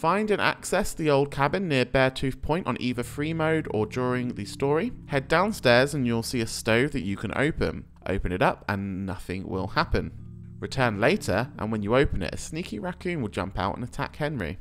Find and access the old cabin near Beartooth Point on either free mode or during the story. Head downstairs and you'll see a stove that you can open. Open it up and nothing will happen. Return later, and when you open it, a sneaky raccoon will jump out and attack Henry.